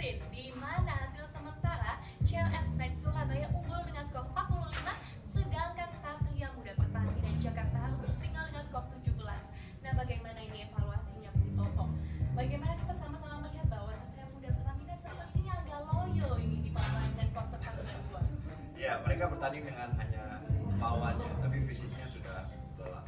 16 di mana hasil sementara CLS Knight Surabaya unggul dengan skor 45 sedangkan Satria Muda Pertamina Jakarta harus tertinggal dengan skor 17. Nah, bagaimana ini evaluasinya Bung Toto? Bagaimana kita sama-sama melihat bahwa Satria Muda Pertamina sepertinya agak loyo ini di pertandingan kuarter 1 dan 2. Ya, mereka bertanding dengan hanya kemauannya, tapi fisiknya sudah lelah.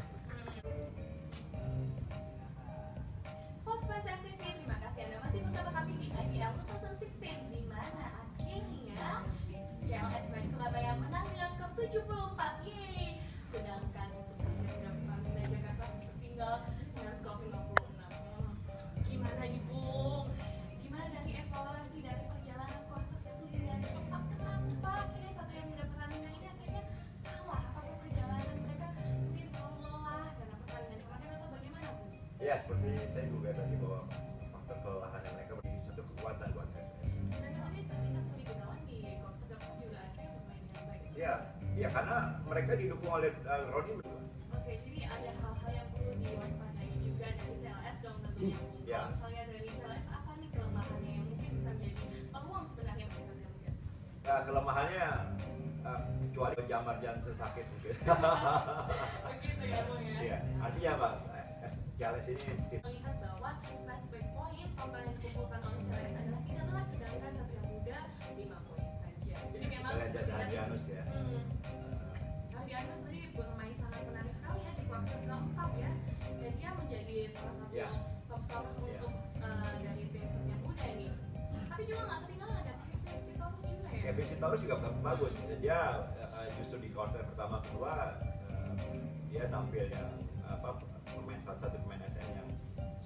74 Yeay. Sedangkan untuk Satria Muda Pertamina Jakarta harus tertinggal dengan skor 56 Hmm, Gimana Bung? Gimana dari evaluasi dari perjalanan kuarter 1 hingga keempat Kenapa akhirnya Satria Muda Pertamina ini akhirnya kalah? Apakah perjalanan mereka mungkin terlalu lelah karena pertandingan kemarin atau bagaimana Bung? Ya, seperti saya juga tadi bahwa faktor kelelahan mereka menjadi satu kekuatan buat SM. Dan tadi Rudi Gunawan di kuarter keempat juga akhirnya bermain dengan baik. Ya, ya karena mereka didukung oleh uh, Roni berdua. Oke, jadi ada hal-hal yang perlu diwaspadai juga dari CLS dong tentunya. Bung. Ya. Kalau misalnya dari CLS apa nih kelemahannya yang mungkin bisa menjadi peluang sebenarnya bagi Satria Muda? Ya, kelemahannya uh, kecuali jamar jangan sakit mungkin. Begitu ya Bung ya. Iya, artinya apa? CLS ini Melihat bahwa break point total yang dikumpulkan oleh CLS Kevin Sitorus juga ya juga bagus. Dia uh, justru di quarter pertama kedua uh, dia tampil yang apa pemain salah satu pemain SM yang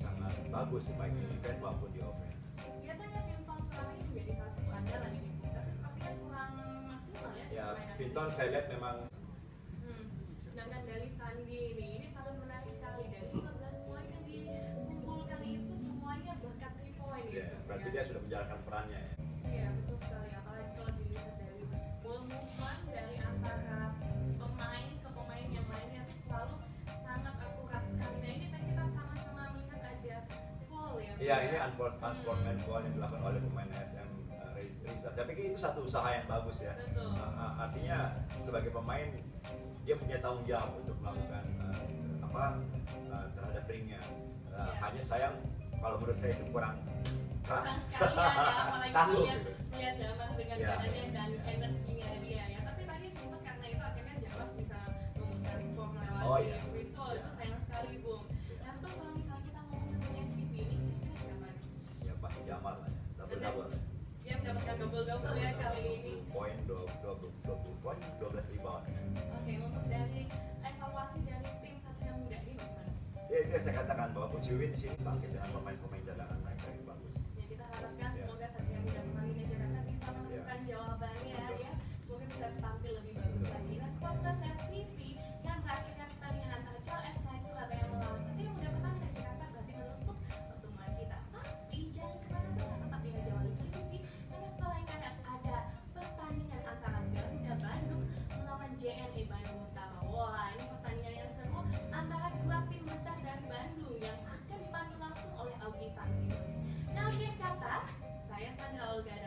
sangat bagus baik di defense maupun di offense. biasanya Vinton Surabaya menjadi salah satu andalan ini tapi sepertinya kurang maksimal ya Ya. Vinton saya lihat memang Hmm. sedangkan dari Sandi ini Iya, ini unsport- unsportsman foul yang dilakukan oleh pemain SM uh, Riza. Saya pikir itu satu usaha yang bagus ya. Betul. Uh, uh, artinya sebagai pemain dia punya tanggung jawab untuk melakukan uh, apa uh, terhadap ringnya. Uh, Iya. Hanya sayang kalau menurut saya itu kurang keras. ya, Jamal dengan Iya. badannya dan Iya. energinya dia ya. Tapi tadi sempat karena itu akhirnya Jamal bisa memegang skor melewati Oh, itu double-double ya kali ini. Poin 20 20 poin 12 rebound. Oke, untuk dari evaluasi dari tim Satria Muda ini gimana? Ya itu yang saya katakan bahwa Coach Win di sini bangkit dengan pemain-pemain cadangan Saya Sandra Olga